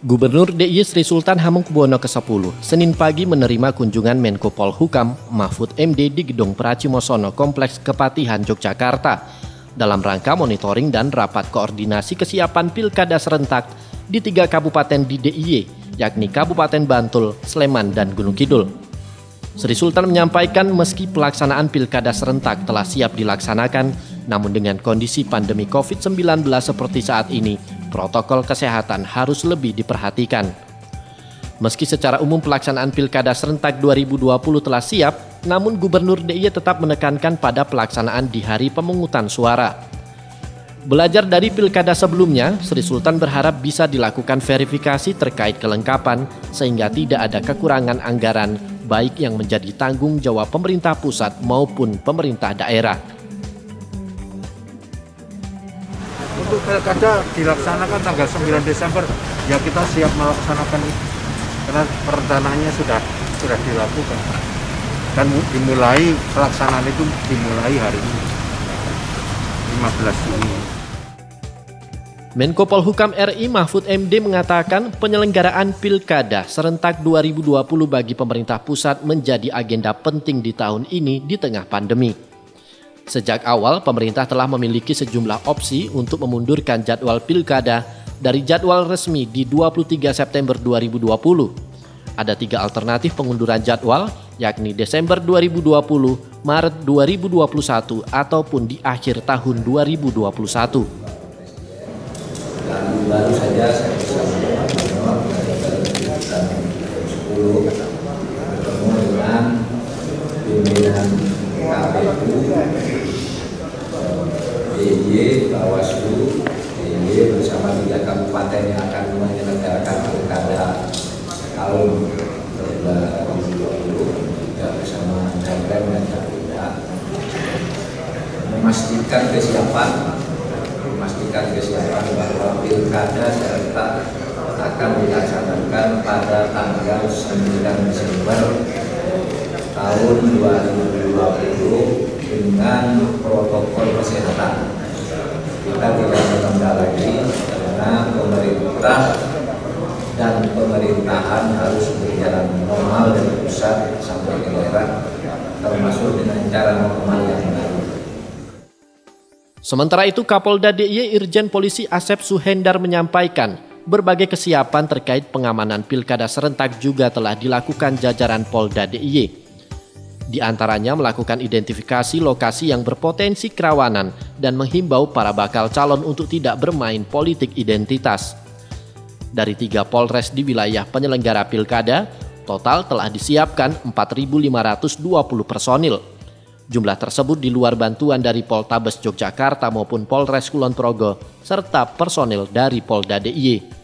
Gubernur DIY Sri Sultan Hamengkubuwono ke-10 Senin pagi menerima kunjungan Menko Polhukam Mahfud MD di Gedung Pracimosono Kompleks Kepatihan Yogyakarta dalam rangka monitoring dan rapat koordinasi kesiapan pilkada serentak di tiga kabupaten di DIY, yakni Kabupaten Bantul, Sleman, dan Gunung Kidul. Sri Sultan menyampaikan meski pelaksanaan pilkada serentak telah siap dilaksanakan, namun dengan kondisi pandemi COVID-19 seperti saat ini, protokol kesehatan harus lebih diperhatikan. Meski secara umum pelaksanaan Pilkada serentak 2020 telah siap, namun Gubernur DIY tetap menekankan pada pelaksanaan di hari pemungutan suara. Belajar dari pilkada sebelumnya, Sri Sultan berharap bisa dilakukan verifikasi terkait kelengkapan sehingga tidak ada kekurangan anggaran baik yang menjadi tanggung jawab pemerintah pusat maupun pemerintah daerah. Pilkada dilaksanakan tanggal 9 Desember ya kita siap melaksanakan itu karena perencanaannya sudah sudah dilakukan dan dimulai pelaksanaan itu dimulai hari ini 15 Juni. Menko Polhukam RI Mahfud MD mengatakan penyelenggaraan Pilkada serentak 2020 bagi pemerintah pusat menjadi agenda penting di tahun ini di tengah pandemi. Sejak awal, pemerintah telah memiliki sejumlah opsi untuk memundurkan jadwal pilkada dari jadwal resmi di 23 September 2020. Ada tiga alternatif pengunduran jadwal, yakni Desember 2020, Maret 2021, ataupun di akhir tahun 2021. Dan baru saja saya bisa 10 yang akan menyelenggarakan pilkada tahun 2020 juga bersama Jakarta dan Jakarta memastikan kesiapan memastikan kesiapan bahwa pilkada serentak akan dilaksanakan pada tanggal 9 Desember tahun 2020 dengan protokol kesehatan. Kita tidak menunda lagi dan pemerintahan harus berjalan normal dari pusat sampai ke daerah termasuk dengan cara normal yang baru. Sementara itu Kapolda DIY Irjen Polisi Asep Suhendar menyampaikan berbagai kesiapan terkait pengamanan pilkada serentak juga telah dilakukan jajaran Polda DIY di antaranya melakukan identifikasi lokasi yang berpotensi kerawanan dan menghimbau para bakal calon untuk tidak bermain politik identitas. Dari tiga polres di wilayah penyelenggara pilkada, total telah disiapkan 4.520 personil. Jumlah tersebut di luar bantuan dari Poltabes Yogyakarta maupun Polres Kulon Progo, serta personil dari Polda DIY.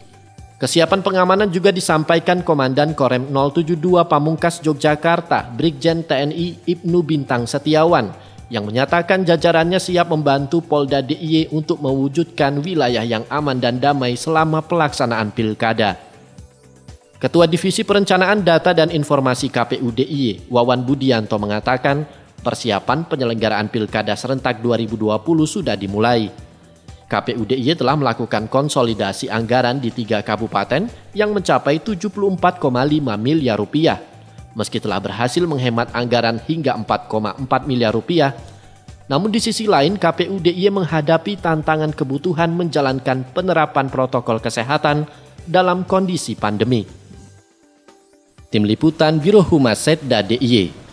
Kesiapan pengamanan juga disampaikan Komandan Korem 072 Pamungkas Yogyakarta, Brigjen TNI Ibnu Bintang Setiawan, yang menyatakan jajarannya siap membantu Polda DIY untuk mewujudkan wilayah yang aman dan damai selama pelaksanaan pilkada. Ketua Divisi Perencanaan Data dan Informasi KPU DIY, Wawan Budianto mengatakan, persiapan penyelenggaraan pilkada serentak 2020 sudah dimulai. KPU DIY telah melakukan konsolidasi anggaran di tiga kabupaten yang mencapai 74,5 miliar rupiah. Meski telah berhasil menghemat anggaran hingga 4,4 miliar rupiah, namun di sisi lain KPU DIY menghadapi tantangan kebutuhan menjalankan penerapan protokol kesehatan dalam kondisi pandemi. Tim Liputan Biro Humas Setda DIY